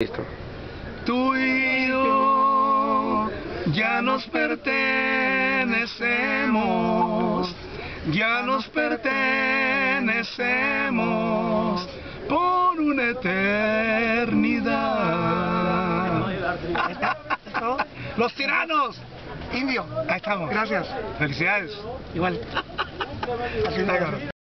Listo. Tú y yo ya nos pertenecemos, ya nos pertenecemos por una eternidad. Los tiranos, indio, ahí estamos. Gracias. Felicidades. Igual.